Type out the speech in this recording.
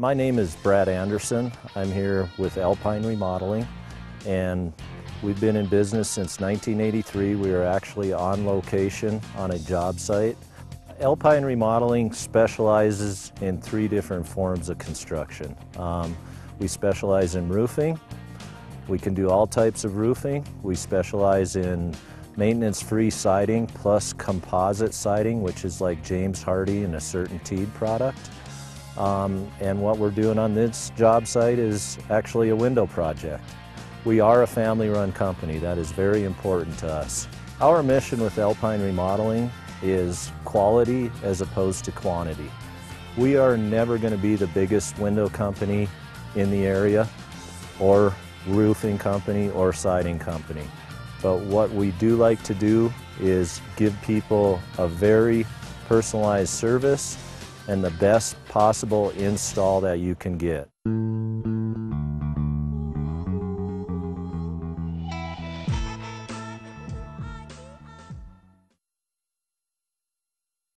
My name is Brad Anderson. I'm here with Alpine Remodeling and we've been in business since 1983. We are actually on location on a job site. Alpine Remodeling specializes in three different forms of construction. Um, we specialize in roofing. We can do all types of roofing. We specialize in maintenance-free siding plus composite siding, which is like James Hardie and a CertainTeed product. Um, and what we're doing on this job site is actually a window project. We are a family-run company. That is very important to us. Our mission with Alpine Remodeling is quality as opposed to quantity. We are never going to be the biggest window company in the area or roofing company or siding company. But what we do like to do is give people a very personalized service and the best possible install that you can get.